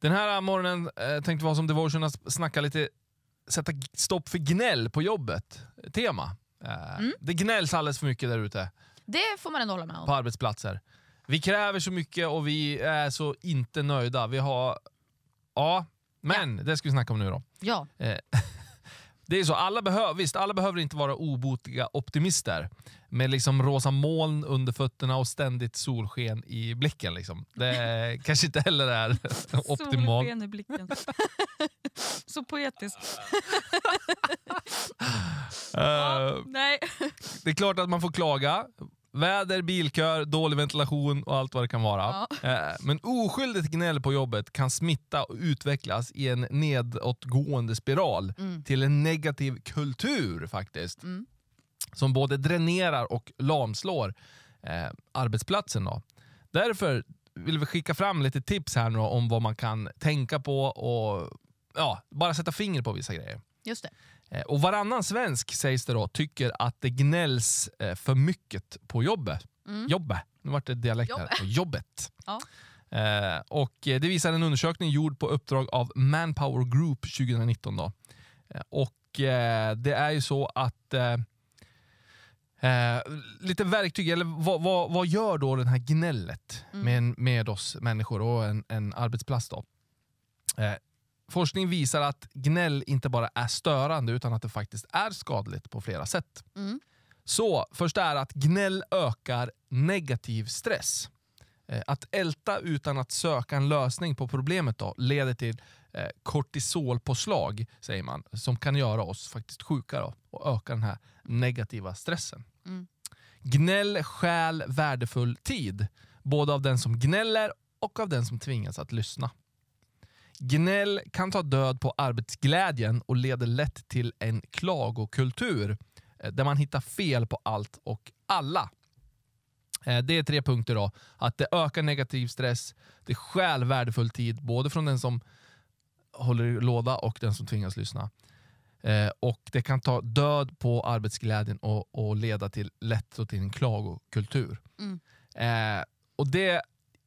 Den här morgonen eh, tänkte vara som Devotion att snacka lite, sätta stopp för gnäll på jobbet. Tema. Eh, Mm. Det gnälls alldeles för mycket där ute Det får man ändå hålla med på om. arbetsplatser. Vi kräver så mycket och vi är så inte nöjda. Vi har... Ja, men det ska vi snacka om nu då. Ja. Eh, Det är så, alla, behöver, visst, alla behöver inte vara obotliga optimister med liksom rosa moln under fötterna och ständigt solsken i blicken. Liksom. Det kanske inte heller är optimalt. Solsken i blicken. Så poetiskt. Eh, Nej. det är klart att man får klaga. Väder, bilkör, dålig ventilation och allt vad det kan vara. Eh, Men oskyldigt gnäll på jobbet kan smitta och utvecklas i en nedåtgående spiral till en negativ kultur faktiskt. Som både dränerar och lamslår eh, arbetsplatsen. Då. Därför vill vi skicka fram lite tips här nu om vad man kan tänka på och ja, bara sätta finger på vissa grejer. Just det. Eh, Och varannan svensk sägs det då tycker att det gnälls eh, för mycket på jobbet. Jobbet. Nu vart det dialekt här. Jobbet. Jobbet. Ja. Eh, och det visar en undersökning gjord på uppdrag av Manpower Group 2019. Då. Eh, och eh, det är ju så att lite verktyg, eller vad, vad, vad gör då det här gnället med, en- med oss människor och en, en arbetsplats? Då? Forskning visar att gnäll inte bara är störande utan att det faktiskt är skadligt på flera sätt. Mm. Så, först är att gnäll ökar negativ stress. Eh, Att älta utan att söka en lösning på problemet då, leder till eh, kortisolpåslag, säger man, som kan göra oss faktiskt sjuka då, och öka den här negativa stressen. Mm. Gnäll stjäl värdefull tid, både av den som gnäller och av den som tvingas att lyssna. Gnäll kan ta död på arbetsglädjen och leder lätt till en klagokultur eh, där man hittar fel på allt och alla. Eh, Det är tre punkter då. Att det ökar negativ stress, det stjäl värdefull tid, både från den som håller i låda och den som tvingas lyssna. Eh, och det kan ta död på arbetsglädjen och, och leda till lätt till en klagokultur. Mm. Eh, och det,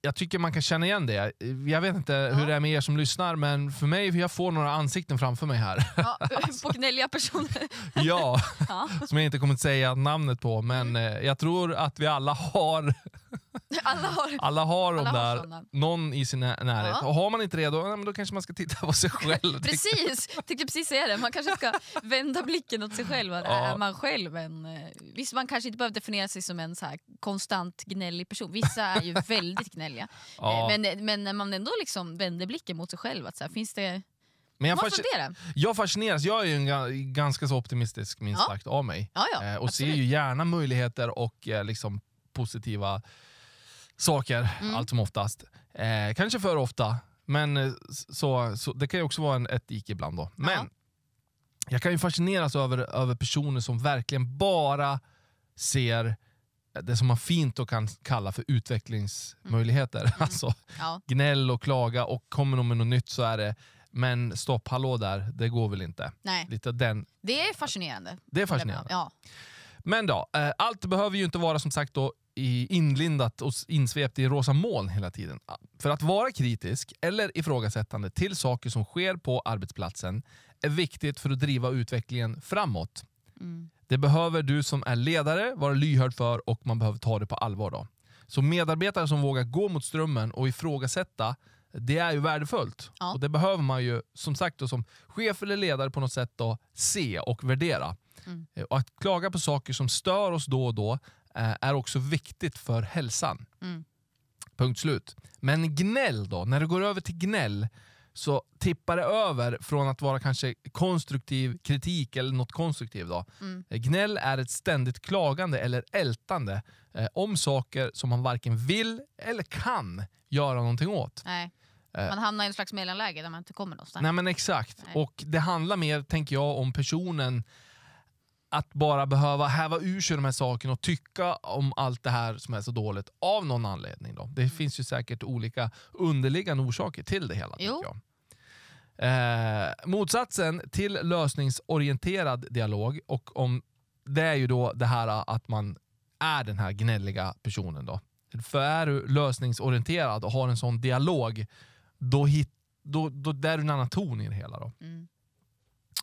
jag tycker man kan känna igen det. Jag vet inte hur det är med er som lyssnar, men för mig, jag får några ansikten framför mig här. Ja, på gnälliga personer. ja, Ja. som jag inte kommer att säga namnet på, men eh, jag tror att vi alla har Alla har... alla har de Alla har där, såna. någon i sin nä- närhet. Ja. Och har man inte det, då, då kanske man ska titta på sig själv. Precis, tänkte precis säga det. Man kanske ska vända blicken åt sig själv. Ja. Är man själv en... eh, Visst, man kanske inte behöver definiera sig som en så här konstant gnällig person. Vissa är ju väldigt gnälliga. Ja. Eh, Men, men när man ändå liksom vänder blicken mot sig själv, att så här, finns det... Men jag, fasc- jag fascineras, jag är ju en ga- ganska så optimistisk minst Ja. sagt av mig. Ja, ja, Eh, och ser absolut. ju gärna möjligheter och eh, liksom positiva saker Mm. allt som oftast. Eh, kanske för ofta, men eh, så, så, det kan ju också vara en, ett dik ibland. Då. Men Ja. jag kan ju fascineras över, över personer som verkligen bara ser det som man fint och kan kalla för utvecklingsmöjligheter. Mm. Alltså Ja. gnäll och klaga och kommer de med något nytt så är det men stopp, hallå där, det går väl inte. Nej, Lite den. det är fascinerande. Det är fascinerande. Ja. Men då, eh, allt behöver ju inte vara som sagt då i inlindat och insvept i rosa moln hela tiden. För att vara kritisk eller ifrågasättande till saker som sker på arbetsplatsen är viktigt för att driva utvecklingen framåt. Mm. Det behöver du som är ledare vara lyhörd för och man behöver ta det på allvar. Då. Så medarbetare som vågar gå mot strömmen och ifrågasätta, det är ju värdefullt. Ja. Och Det behöver man ju som sagt då, som chef eller ledare på något sätt då, se och värdera. Mm. Eh, Och att klaga på saker som stör oss då och då är också viktigt för hälsan. Mm. Punkt slut. Men gnäll då, när det går över till gnäll så tippar det över från att vara kanske konstruktiv kritik eller något konstruktivt. Då. Mm. Eh, Gnäll är ett ständigt klagande eller ältande eh, om saker som man varken vill eller kan göra någonting åt. Nej. Eh. Man hamnar i en slags mellanläge där man inte kommer någonstans. Nej men exakt. Nej. Och det handlar mer, tänker jag, om personen att bara behöva häva ur sig de här sakerna och tycka om allt det här som är så dåligt av någon anledning. Då. Det finns ju säkert olika underliggande orsaker till det hela. Jo. Eh, motsatsen till lösningsorienterad dialog, och om det är ju då det här att man är den här gnälliga personen. Då. För är du lösningsorienterad och har en sån dialog, då, hit, då, då där är det en annan ton i det hela. Då. Mm.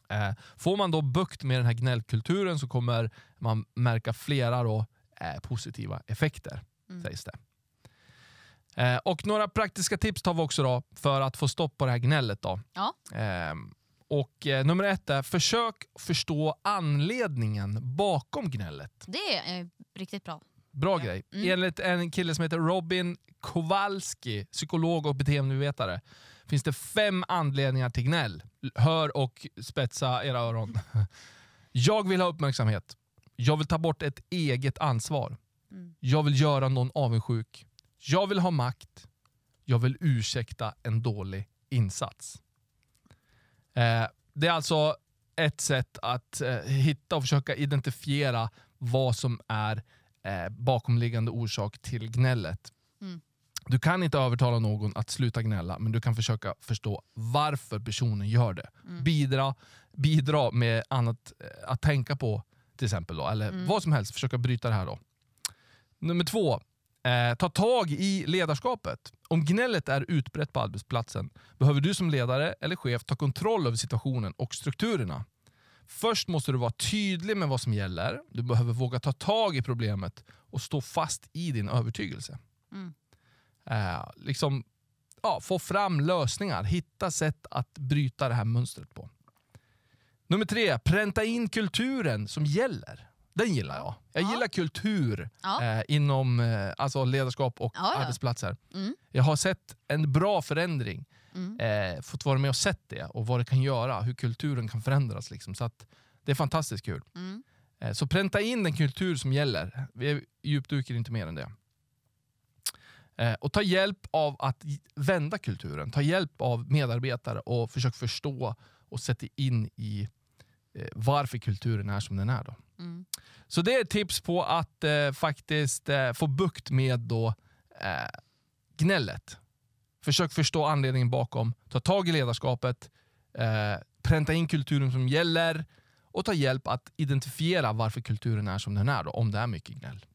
Eh, får man då bukt med den här gnällkulturen så kommer man märka flera då, eh, positiva effekter, Mm. sägs det. Eh, och några praktiska tips tar vi också då för att få stopp på det här gnället. Då. Ja. Ehm, och eh, nummer ett är, försök förstå anledningen bakom gnället. Det är eh, riktigt bra. Bra Ja. grej. Mm. Enligt en kille som heter Robin Kowalski, psykolog och beteendevetare, finns det fem anledningar till gnäll. Hör och spetsa era öron. Jag vill ha uppmärksamhet. Jag vill ta bort ett eget ansvar. Mm. Jag vill göra någon avundsjuk. Jag vill ha makt. Jag vill ursäkta en dålig insats. Eh, det är alltså ett sätt att eh, hitta och försöka identifiera vad som är eh, bakomliggande orsak till gnället. Mm. Du kan inte övertala någon att sluta gnälla, men du kan försöka förstå varför personen gör det. Mm. Bidra, bidra med annat eh, att tänka på, till exempel. Då, eller Mm. vad som helst, försöka bryta det här. då. Nummer två, eh, ta tag i ledarskapet. Om gnället är utbrett på arbetsplatsen behöver du som ledare eller chef ta kontroll över situationen och strukturerna. Först måste du vara tydlig med vad som gäller. Du behöver våga ta tag i problemet och stå fast i din övertygelse. Mm. Eh, liksom, ja, få fram lösningar, hitta sätt att bryta det här mönstret på. Nummer tre, pränta in kulturen som gäller. Den gillar jag. Jag Ja. gillar kultur Ja. eh, inom eh, alltså ledarskap och Ja, arbetsplatser. Mm. Jag har sett en bra förändring, Mm. eh, fått vara med och sett det och vad det kan göra, hur kulturen kan förändras. Liksom. Så det är fantastiskt kul. Mm. Eh, Så pränta in den kultur som gäller. Vi djupdyker inte mer än det. Eh, Och ta hjälp av att vända kulturen. Ta hjälp av medarbetare och försök förstå och sätta in i eh, varför kulturen är som den är. Då. Mm. Så det är tips på att eh, faktiskt eh, få bukt med då, eh, gnället. Försök förstå anledningen bakom, ta tag i ledarskapet, eh, pränta in kulturen som gäller och ta hjälp att identifiera varför kulturen är som den är, då, om det är mycket gnäll.